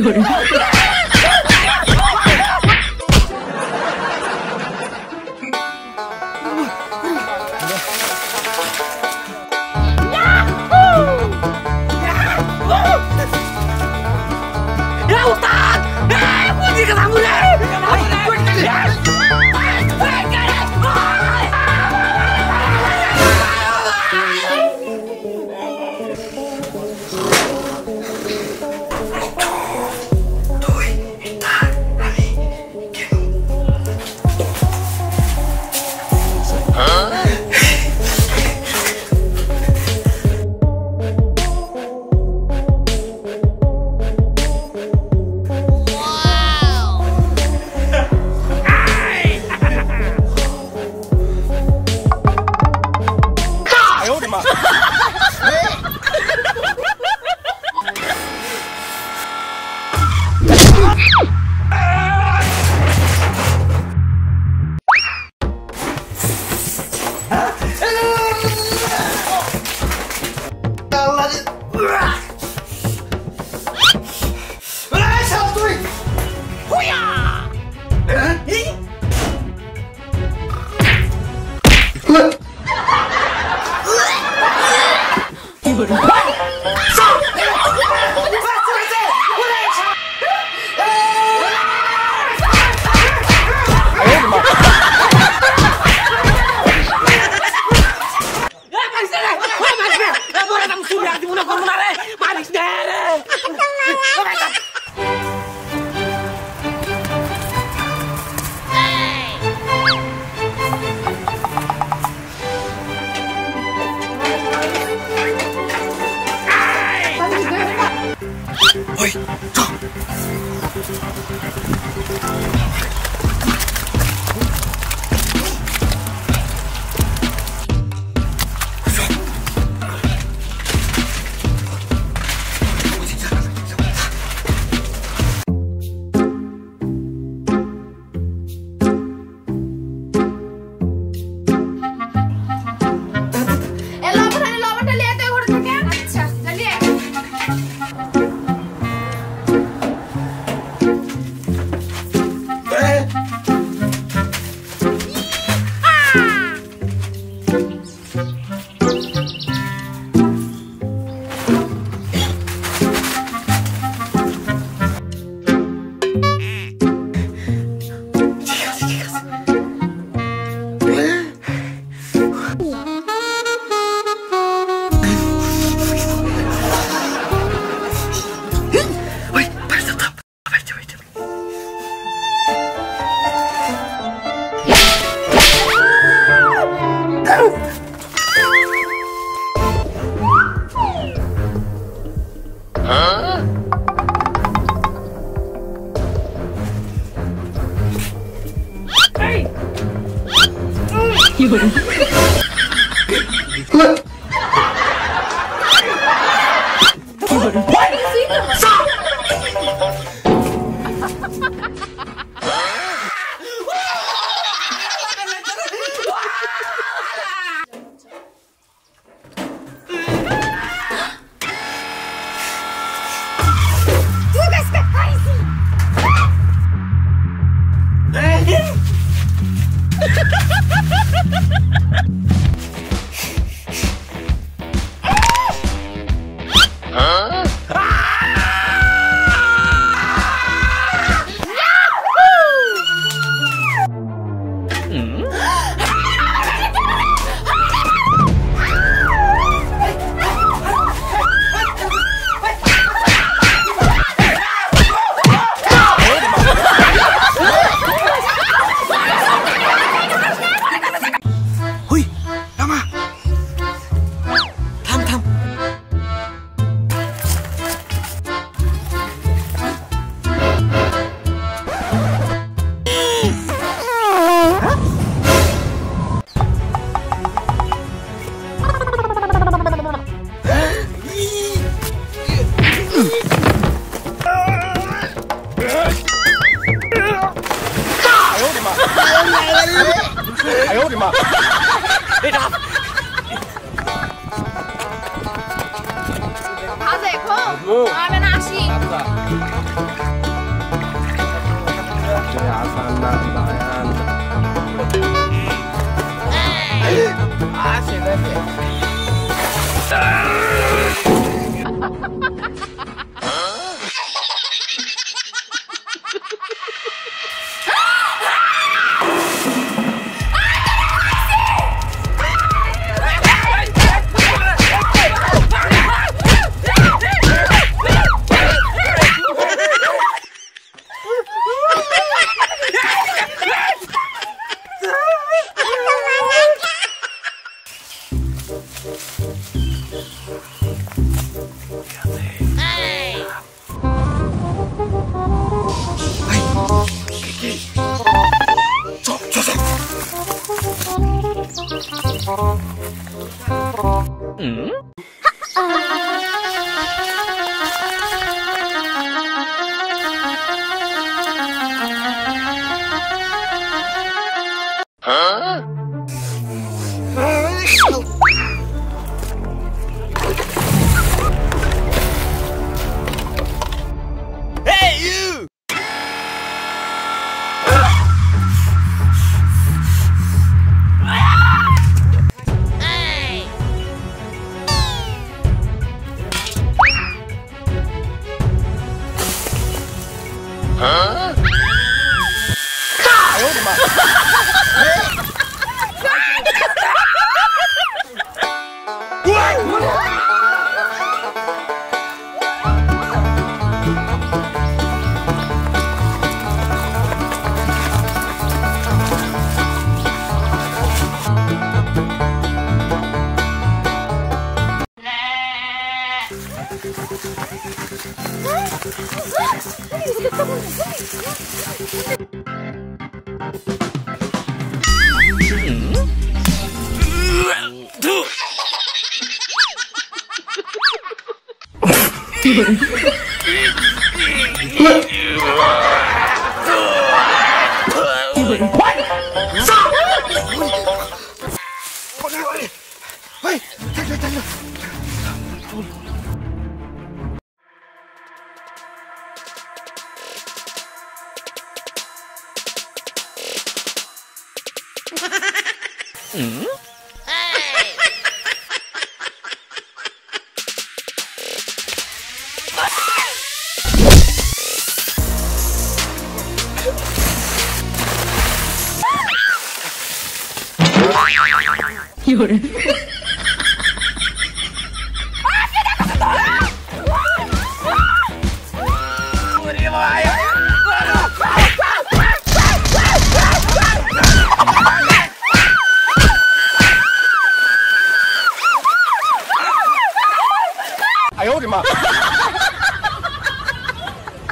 有人。喂走 কি 哎呦我的妈！为啥他在哭我还没拉稀哎。啊谢谢哎！哎！走，走走！嗯。嗯哎呦我的妈！Con ơi! Ôi! Thằng rồi, thằng rồi! 有人。